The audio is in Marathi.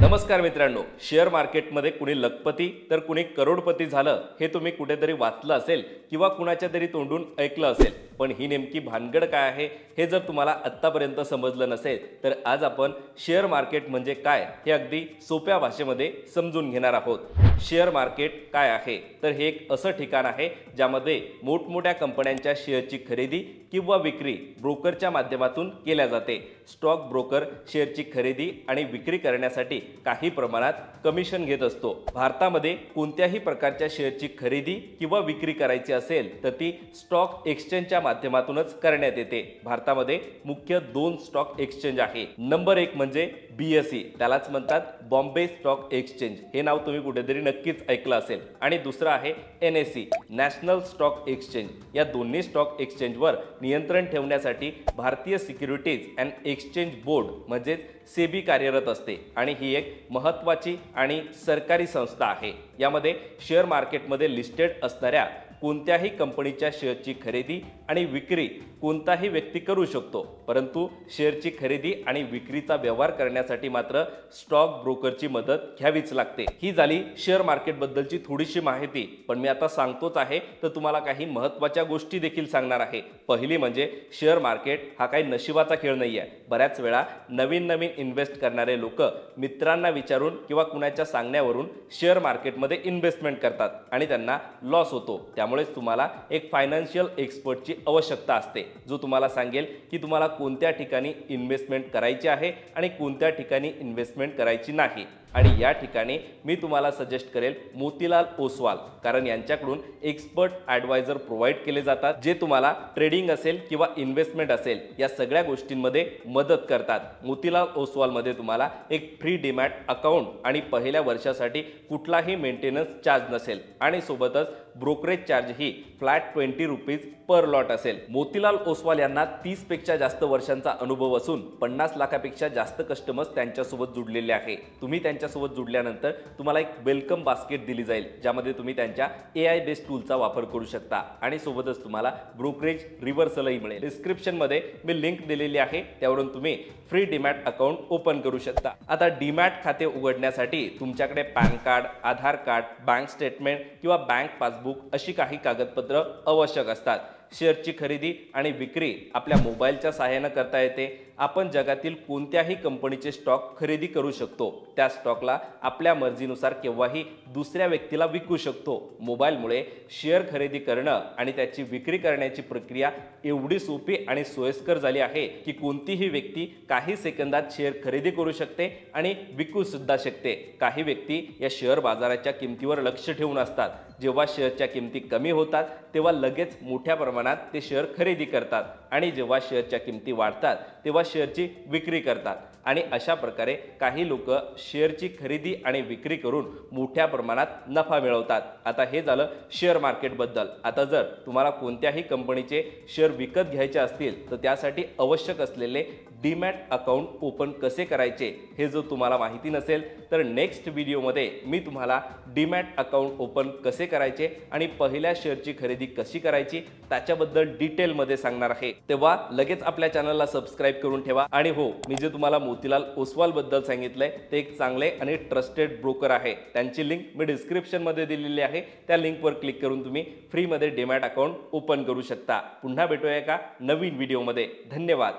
नमस्कार मित्रांनो शेअर मार्केटमध्ये कुणी लखपती तर कुणी करोडपती झालं हे तुम्ही कुठेतरी वाचलं असेल किंवा कुणाच्या तरी तोंडून ऐकलं असेल. पण ही नेमकी भानगड काय आहे हे जर तुम्हाला आत्तापर्यंत समजलं नसेल तर आज आपण शेअर मार्केट म्हणजे काय हे अगदी सोप्या भाषेमध्ये समजून घेणार आहोत. शेअर मार्केट काय आहे तर हे एक असं ठिकाण आहे ज्यामध्ये मोठमोठ्या कंपन्यांच्या शेअरची खरेदी किंवा विक्री ब्रोकरच्या माध्यमातून केल्या जाते. स्टॉक ब्रोकर शेअरची खरेदी आणि विक्री करण्यासाठी काही प्रमाणात कमिशन घेत असतो. भारतामध्ये कोणत्याही प्रकारच्या शेअरची खरेदी किंवा विक्री करायची असेल तर ती स्टॉक एक्सचेंजच्या माध्यमातूनच करण्यात येते. भारतामध्ये मुख्य दोन स्टॉक एक्सचेंज आहे. नंबर एक म्हणजे बीएसई त्यालाच म्हणतात बॉम्बे स्टॉक एक्सचेंज हे नाव तुम्ही कुठेतरी नक्कीच ऐकलं असेल. आणि दुसरं आहे N S C national stock exchange या दोन्ही स्टॉक एक्सचेंजवर नियंत्रण ठेवण्यासाठी भारतीय सिक्युरिटीज अँड एक्सचेंज बोर्ड म्हणजेच सेबी कार्यरत असते. आणि ही एक महत्त्वाची आणि सरकारी संस्था आहे. यामध्ये शेअर मार्केटमध्ये लिस्टेड असणाऱ्या कोणत्याही कंपनीच्या शेअरची खरेदी आणि विक्री कोणताही व्यक्ती करू शकतो. परंतु शेअरची खरेदी आणि विक्रीचा व्यवहार करण्यासाठी मात्र स्टॉक ब्रोकरची मदत घ्यावीच लागते. ही झाली शेअर मार्केटबद्दलची थोडीशी माहिती. पण मी आता सांगतोच आहे तर तुम्हाला काही महत्त्वाच्या गोष्टी देखील सांगणार आहे. पहिली म्हणजे शेअर मार्केट हा काही नशिबाचा खेळ नाही आहे. बऱ्याच वेळा नवीन नवीन इन्व्हेस्ट करणारे लोक मित्रांना विचारून किंवा कुणाच्या सांगण्यावरून शेअर मार्केटमध्ये इन्व्हेस्टमेंट करतात आणि त्यांना लॉस होतो. त्यामुळेच तुम्हाला एक फायनान्शियल एक्सपर्टची आवश्यकता असते. जो तुम्हाला सांगेल की तुम्हाला कोणत्या ठिकाणी इन्व्हेस्टमेंट करायची आहे आणि कोणत्या ठिकाणी इन्व्हेस्टमेंट करायची नाही. आणि या ठिकाणी मी तुम्हाला सजेस्ट करेल मोतीलाल ओसवाल कारण यांच्याकडून एक्सपर्ट ॲडवायझर प्रोव्हाइड केले जातात जे तुम्हाला ट्रेडिंग असेल किंवा इन्व्हेस्टमेंट असेल या सगळ्या गोष्टींमध्ये मदत करतात. मोतीलाल ओसवालमध्ये तुम्हाला एक फ्री डिमॅट अकाउंट आणि पहिल्या वर्षासाठी कुठलाही मेंटेनन्स चार्ज नसेल. आणि सोबतच brokerage charge चार्जही flat twenty rupees per lot असेल. मोतीलाल ओसवाल यांना तीसपेक्षा जास्त वर्षांचा अनुभव असून पन्नास लाखापेक्षा जास्त कस्टमर्स त्यांच्यासोबत जुडलेले आहे. तुम्ही त्यांच्यासोबत जुडल्यानंतर तुम्हाला एक वेलकम बास्केट दिली जाईल ज्यामध्ये तुम्ही त्यांच्या ए आय बेस्ड टूलचा वापर करू शकता. आणि सोबतच तुम्हाला ब्रोकरेज रिव्हर्सलही मिळेल. डिस्क्रिप्शनमध्ये मी लिंक दिलेली आहे त्यावरून तुम्ही फ्री डीमॅट अकाउंट ओपन करू शकता. आता डीमॅट खाते उघडण्यासाठी तुमच्याकडे pan card Aadhaar card bank statement किंवा बँक पासबुक अशी काही कागदपत्र आवश्यक असतात. शेअरची खरेदी आणि विक्री आपल्या मोबाईलच्या सहाय्यानं करता येते. आपण जगातील कोणत्याही कंपनीचे स्टॉक खरेदी करू शकतो. त्या स्टॉकला आपल्या मर्जीनुसार केव्हाही दुसऱ्या व्यक्तीला विकू शकतो. मोबाईलमुळे शेअर खरेदी करणं आणि त्याची विक्री करण्याची प्रक्रिया एवढी सोपी आणि सोयीस्कर झाली आहे की कोणतीही व्यक्ती काही सेकंदात शेअर खरेदी करू शकते आणि विकू सुद्धा शकते. काही व्यक्ती या शेअर बाजाराच्या किमतीवर लक्ष ठेवून असतात. जेव्हा शेअरच्या किमती कमी होतात तेव्हा लगेच मोठ्या प्रमाणात ते शेअर खरेदी करतात. आणि जेव्हा शेअरच्या किमती वाढतात तेव्हा शेअरची विक्री करतात. आणि अशा प्रकारे काही लोक शेअरची खरेदी आणि विक्री करून मोठ्या प्रमाणात नफा मिळवतात. आता हे झालं शेअर मार्केटबद्दल. आता जर तुम्हाला कोणत्याही कंपनीचे शेअर विकत घ्यायचे असतील तर त्यासाठी आवश्यक असलेले डीमॅट अकाउंट ओपन कसे करायचे हे जर तुम्हाला माहिती नसेल तर नेक्स्ट व्हिडिओमध्ये मी तुम्हाला डीमॅट अकाउंट ओपन कसे करायचे आणि पहिल्या शेअरची खरेदी कशी करायची त्याच्याबद्दल डिटेलमध्ये सांगणार आहे. तेव्हा लगेच आपल्या चॅनलला सबस्क्राईब करून ठेवा. आणि हो मी जे तुम्हाला मोतीलाल ओसवाल बद्दल सांगितलंय ते एक चांगले आणि ट्रस्टेड ब्रोकर आहे. त्यांची लिंक मी डिस्क्रिप्शनमध्ये दिलेली आहे. त्या लिंकवर क्लिक करून तुम्ही फ्रीमध्ये डीमॅट अकाउंट ओपन करू शकता. पुन्हा भेटूया एका नवीन व्हिडिओमध्ये धन्यवाद.